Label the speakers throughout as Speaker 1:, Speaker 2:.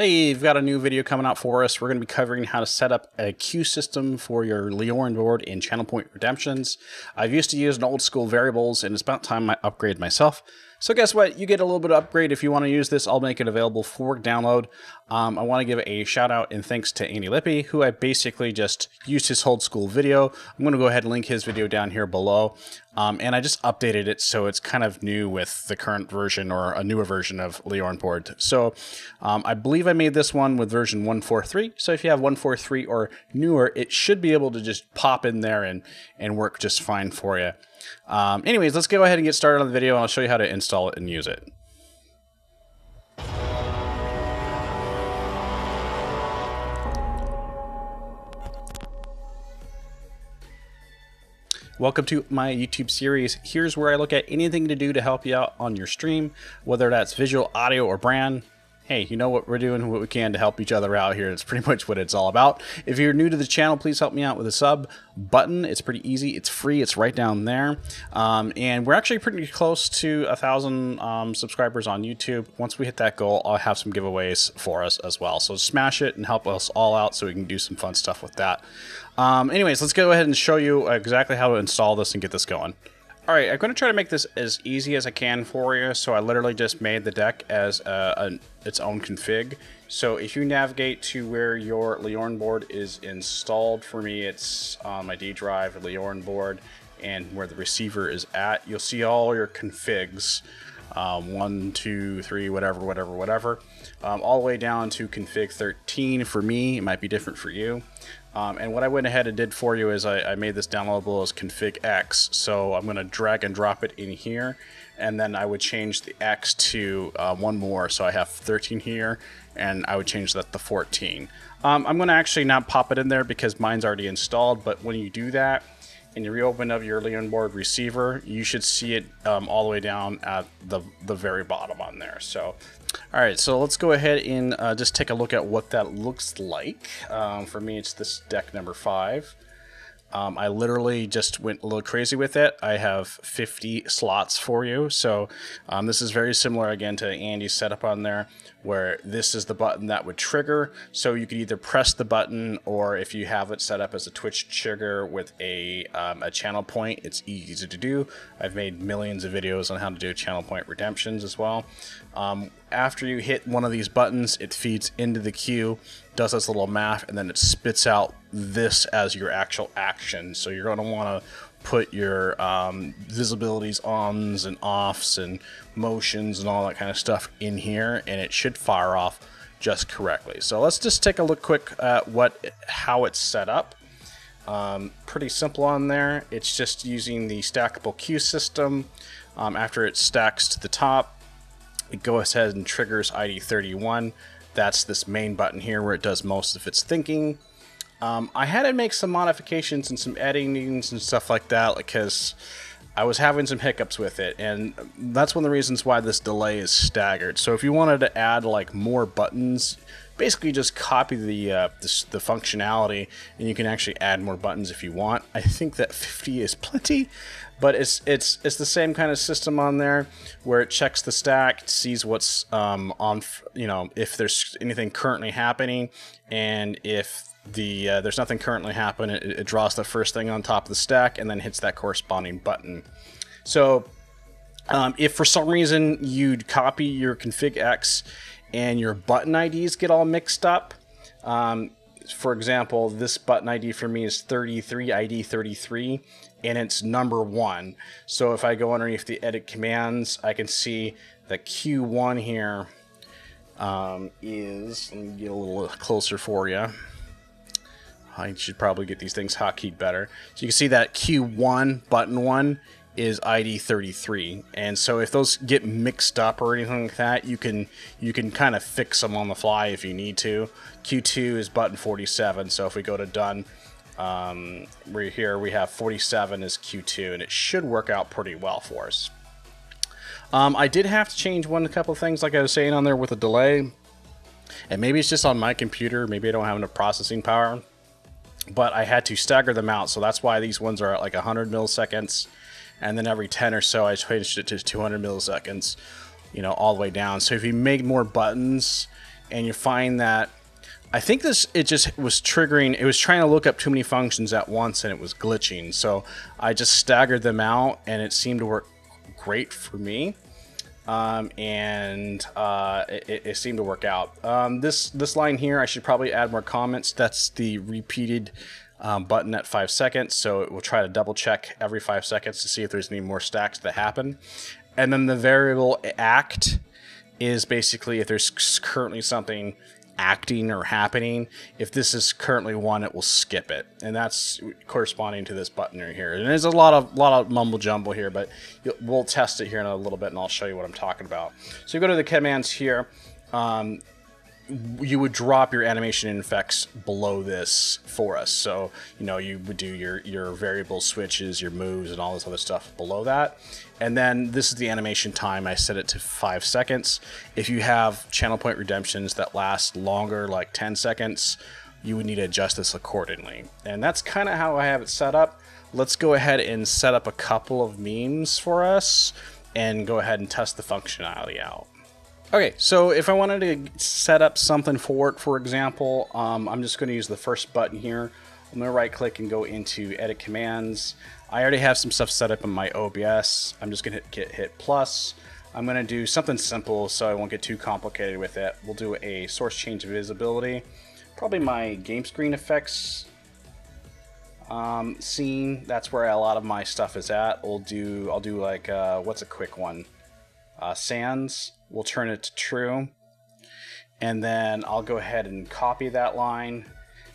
Speaker 1: Hey, you've got a new video coming out for us. We're going to be covering how to set up a queue system for your LioranBoard in Channel Point Redemptions. I've used to use an old school variables, and it's about time I upgrade myself. So guess what? You get a little bit of upgrade if you want to use this. I'll make it available for download. Um, I want to give a shout out and thanks to Andi Lippy, who I basically just used his old school video. I'm going to go ahead and link his video down here below. Um, and I just updated it so it's kind of new with the current version or a newer version of LioranBoard. So um, I believe I made this one with version 143. So if you have 143 or newer, it should be able to just pop in there and, and work just fine for you. Um, anyways, let's go ahead and get started on the video and I'll show you how to install it and use it. Welcome to my YouTube series. Here's where I look at anything to do to help you out on your stream, whether that's visual, audio, or brand hey, you know what we're doing, what we can to help each other out here. It's pretty much what it's all about. If you're new to the channel, please help me out with a sub button. It's pretty easy. It's free. It's right down there. Um, and we're actually pretty close to a thousand um, subscribers on YouTube. Once we hit that goal, I'll have some giveaways for us as well. So smash it and help us all out so we can do some fun stuff with that. Um, anyways, let's go ahead and show you exactly how to install this and get this going. All right, I'm going to try to make this as easy as I can for you. So I literally just made the deck as uh, a, its own config. So if you navigate to where your LioranBoard is installed, for me it's on my D drive LioranBoard and where the receiver is at, you'll see all your configs. Um, one, two, three, whatever, whatever, whatever, um, all the way down to config 13 for me. It might be different for you. Um, and what I went ahead and did for you is I, I made this downloadable as config X. So I'm going to drag and drop it in here. And then I would change the X to uh, one more. So I have 13 here, and I would change that to 14. Um, I'm going to actually not pop it in there because mine's already installed. But when you do that, and you reopen up your LioranBoard receiver, you should see it um, all the way down at the, the very bottom on there. So all right, so let's go ahead and uh, just take a look at what that looks like. Um, for me, it's this deck number five. Um, I literally just went a little crazy with it. I have 50 slots for you. So um, this is very similar again to Andi's setup on there where this is the button that would trigger. So you could either press the button or if you have it set up as a Twitch trigger with a, um, a channel point, it's easy to do. I've made millions of videos on how to do channel point redemptions as well. Um, after you hit one of these buttons, it feeds into the queue, does this little math, and then it spits out this as your actual action. So you're going to want to put your um, visibilities ons and offs and motions and all that kind of stuff in here, and it should fire off just correctly. So let's just take a look quick at what how it's set up. Um, pretty simple on there. It's just using the stackable queue system. Um, after it stacks to the top, it goes ahead and triggers ID31. That's this main button here where it does most of its thinking. Um, I had to make some modifications and some editings and stuff like that because I was having some hiccups with it, and that's one of the reasons why this delay is staggered. So if you wanted to add like more buttons, basically just copy the, uh, the, the functionality, and you can actually add more buttons if you want. I think that 50 is plenty, but it's it's it's the same kind of system on there where it checks the stack, sees what's um, on, you know, if there's anything currently happening, and if the uh, there's nothing currently happening, it, it draws the first thing on top of the stack and then hits that corresponding button. So um, if for some reason you'd copy your config X and your button IDs get all mixed up, um, for example, this button ID for me is 33 ID 33 and it's number one. So if I go underneath the edit commands, I can see the Q1 here um, is, let me get a little closer for you. I should probably get these things hotkeyed better. So you can see that Q1 button one is ID 33 and so if those get mixed up or anything like that you can you can kind of fix them on the fly if you need to. Q2 is button 47 so if we go to done um, we're here we have 47 is Q2 and it should work out pretty well for us. Um, I did have to change one couple things like I was saying on there with a delay and maybe it's just on my computer maybe I don't have enough processing power but I had to stagger them out so that's why these ones are at like 100 milliseconds and then every 10 or so I changed it to 200 milliseconds, you know, all the way down. So if you make more buttons, and you find that I think this it just was triggering. It was trying to look up too many functions at once, and it was glitching. So I just staggered them out, and it seemed to work great for me. Um, and uh, it, it, seemed to work out. Um, this this line here, I should probably add more comments. That's the repeated um, button at five seconds, so it will try to double check every five seconds to see if there's any more stacks that happen. And then the variable act is basically if there's currently something acting or happening. If this is currently one, it will skip it, and that's corresponding to this button right here. And there's a lot of lot of mumble jumble here, but we'll test it here in a little bit, and I'll show you what I'm talking about. So you go to the commands here. Um, you would drop your animation effects below this for us. So, you know, you would do your, your variable switches, your moves, and all this other stuff below that. And then this is the animation time. I set it to five seconds. If you have channel point redemptions that last longer, like 10 seconds, you would need to adjust this accordingly. And that's kind of how I have it set up. Let's go ahead and set up a couple of memes for us and go ahead and test the functionality out. Okay, so if I wanted to set up something for it, for example, um, I'm just going to use the first button here. I'm going to right click and go into edit commands. I already have some stuff set up in my OBS. I'm just going to hit, hit plus. I'm going to do something simple so I won't get too complicated with it. We'll do a source change visibility. Probably my game screen effects um, scene. That's where a lot of my stuff is at. We'll do, I'll do like, uh, what's a quick one? Uh, Sans we'll turn it to true. And then I'll go ahead and copy that line.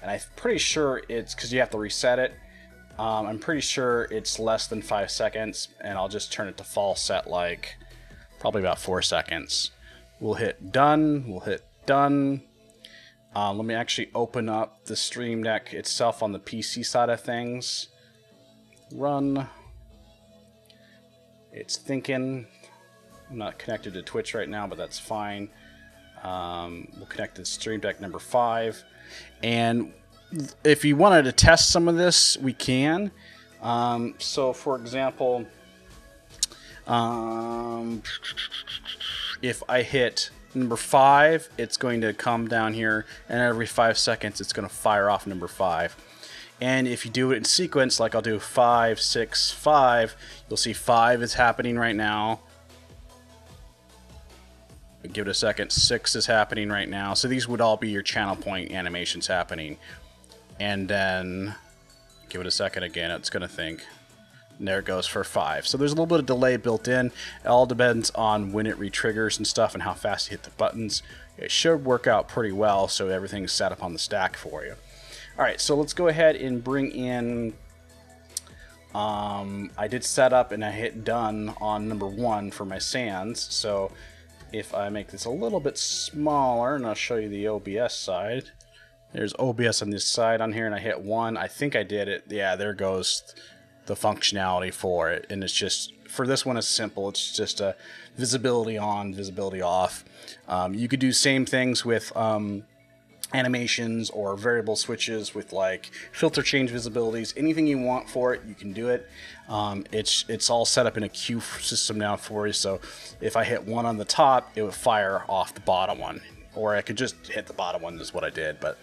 Speaker 1: And I'm pretty sure it's because you have to reset it. Um, I'm pretty sure it's less than five seconds, and I'll just turn it to false at like probably about four seconds. We'll hit done. We'll hit done. Um, let me actually open up the Stream Deck itself on the PC side of things. Run. It's thinking. I'm not connected to Twitch right now, but that's fine. Um, we'll connect to Stream Deck number five. And if you wanted to test some of this, we can. Um, so, for example, um, if I hit number five, it's going to come down here, and every five seconds, it's going to fire off number five. And if you do it in sequence, like I'll do five, six, five, you'll see five is happening right now give it a second. Six is happening right now. So these would all be your channel point animations happening. And then give it a second again. It's going to think. And there it goes for five. So there's a little bit of delay built in. It all depends on when it retriggers and stuff and how fast you hit the buttons. It should work out pretty well so everything's set up on the stack for you. All right, so let's go ahead and bring in um, I did set up and I hit done on number one for my Sans. So if I make this a little bit smaller, and I'll show you the OBS side. There's OBS on this side on here, and I hit one. I think I did it. Yeah, there goes the functionality for it. And it's just, for this one, it's simple. It's just a visibility on, visibility off. Um, you could do same things with um, animations or variable switches with like filter change visibilities anything you want for it you can do it. Um, it's it's all set up in a queue system now for you so if I hit one on the top it would fire off the bottom one. Or I could just hit the bottom one is what I did but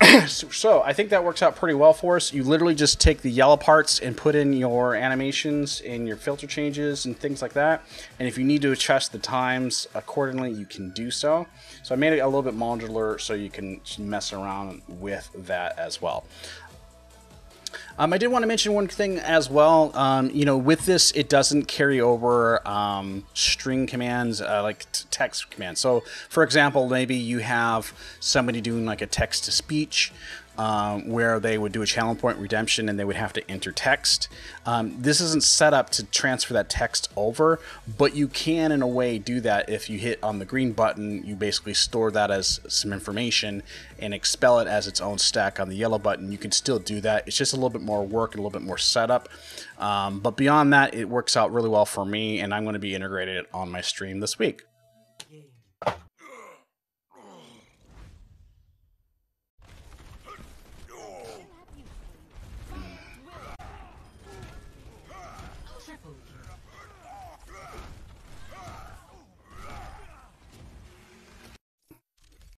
Speaker 1: so, I think that works out pretty well for us. You literally just take the yellow parts and put in your animations and your filter changes and things like that. And if you need to adjust the times accordingly, you can do so. So I made it a little bit modular so you can mess around with that as well. Um, I did want to mention one thing as well. Um, you know, with this, it doesn't carry over um, string commands uh, like text commands. So, for example, maybe you have somebody doing like a text to speech um, where they would do a channel point redemption and they would have to enter text. Um, this isn't set up to transfer that text over, but you can, in a way, do that if you hit on the green button. You basically store that as some information and expel it as its own stack on the yellow button. You can still do that. It's just a little bit more work and a little bit more setup. Um, but beyond that, it works out really well for me, and I'm going to be integrating it on my stream this week.